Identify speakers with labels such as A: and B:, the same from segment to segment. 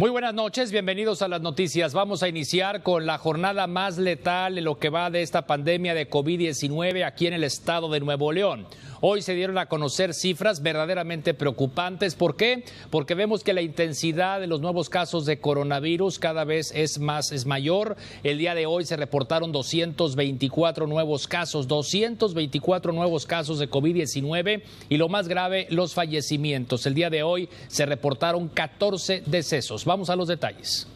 A: Muy buenas noches, bienvenidos a las noticias. Vamos a iniciar con la jornada más letal en lo que va de esta pandemia de COVID-19 aquí en el estado de Nuevo León. Hoy se dieron a conocer cifras verdaderamente preocupantes. ¿Por qué? Porque vemos que la intensidad de los nuevos casos de coronavirus cada vez es más es mayor. El día de hoy se reportaron 224 nuevos casos, 224 nuevos casos de COVID-19 y lo más grave, los fallecimientos. El día de hoy se reportaron 14 decesos. Vamos a los detalles.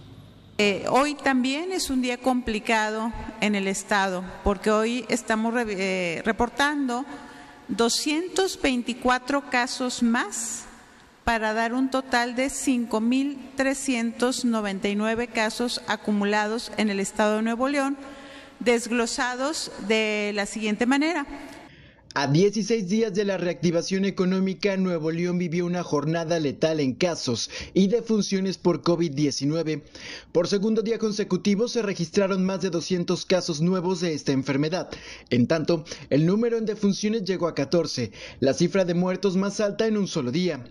B: Eh, hoy también es un día complicado en el Estado porque hoy estamos eh, reportando 224 casos más para dar un total de 5.399 casos acumulados en el Estado de Nuevo León, desglosados de la siguiente manera.
C: A 16 días de la reactivación económica, Nuevo León vivió una jornada letal en casos y defunciones por COVID-19. Por segundo día consecutivo se registraron más de 200 casos nuevos de esta enfermedad. En tanto, el número en defunciones llegó a 14, la cifra de muertos más alta en un solo día.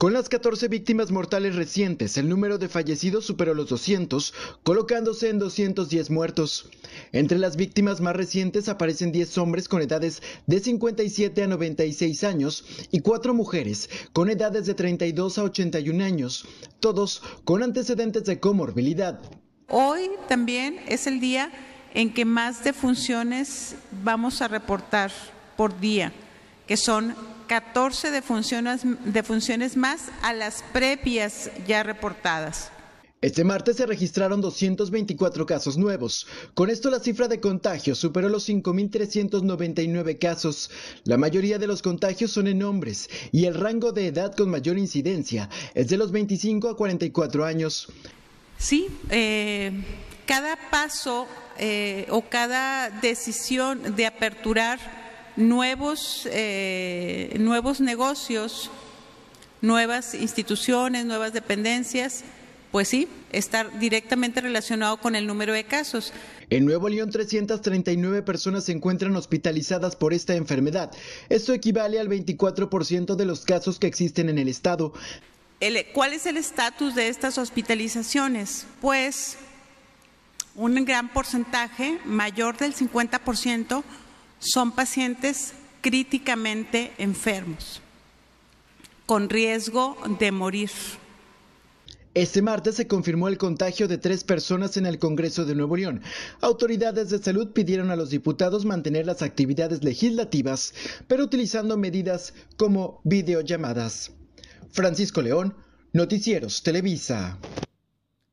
C: Con las 14 víctimas mortales recientes, el número de fallecidos superó los 200, colocándose en 210 muertos. Entre las víctimas más recientes aparecen 10 hombres con edades de 57 a 96 años y 4 mujeres con edades de 32 a 81 años, todos con antecedentes de comorbilidad.
B: Hoy también es el día en que más defunciones vamos a reportar por día, que son 14 defunciones, más a las previas ya reportadas.
C: Este martes se registraron 224 casos nuevos. Con esto la cifra de contagios superó los 5.399 casos. La mayoría de los contagios son en hombres y el rango de edad con mayor incidencia es de los 25 a 44 años.
B: Sí, eh, cada paso eh, o cada decisión de aperturar nuevos, eh, nuevos negocios, nuevas instituciones, nuevas dependencias, pues sí, estar directamente relacionado con el número de casos.
C: En Nuevo León, 339 personas se encuentran hospitalizadas por esta enfermedad. Esto equivale al 24% de los casos que existen en el estado.
B: ¿Cuál es el estatus de estas hospitalizaciones? Pues un gran porcentaje, mayor del 50%, son pacientes críticamente enfermos, con riesgo de morir.
C: Este martes se confirmó el contagio de tres personas en el Congreso de Nuevo León. Autoridades de salud pidieron a los diputados mantener las actividades legislativas, pero utilizando medidas como videollamadas. Francisco León, Noticieros Televisa.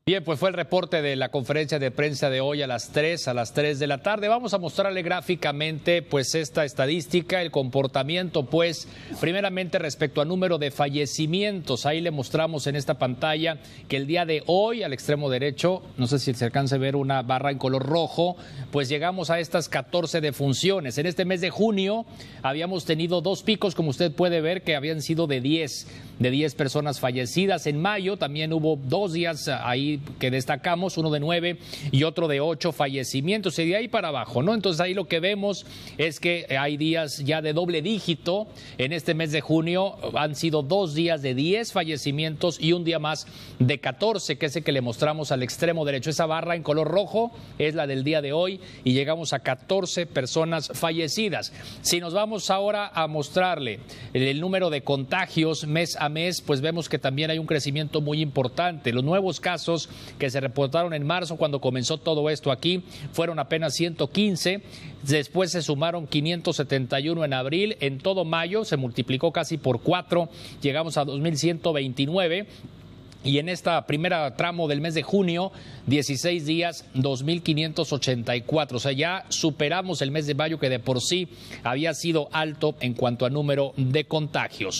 A: Bien, pues fue el reporte de la conferencia de prensa de hoy a las 3, a las 3 de la tarde. Vamos a mostrarle gráficamente pues esta estadística, el comportamiento pues primeramente respecto al número de fallecimientos. Ahí le mostramos en esta pantalla que el día de hoy al extremo derecho, no sé si se alcanza a ver una barra en color rojo, pues llegamos a estas 14 defunciones. En este mes de junio habíamos tenido dos picos, como usted puede ver, que habían sido de 10, de 10 personas fallecidas. En mayo también hubo dos días ahí que destacamos, uno de nueve y otro de ocho fallecimientos, y de ahí para abajo, ¿no? Entonces ahí lo que vemos es que hay días ya de doble dígito. En este mes de junio han sido dos días de diez fallecimientos y un día más de catorce, que es el que le mostramos al extremo derecho. Esa barra en color rojo es la del día de hoy y llegamos a catorce personas fallecidas. Si nos vamos ahora a mostrarle el número de contagios mes a mes, pues vemos que también hay un crecimiento muy importante. Los nuevos que se reportaron en marzo cuando comenzó todo esto aquí fueron apenas 115, después se sumaron 571 en abril, en todo mayo se multiplicó casi por cuatro, llegamos a 2129. Y en esta primera tramo del mes de junio, 16 días, 2.584. O sea, ya superamos el mes de mayo que de por sí había sido alto en cuanto a número de contagios.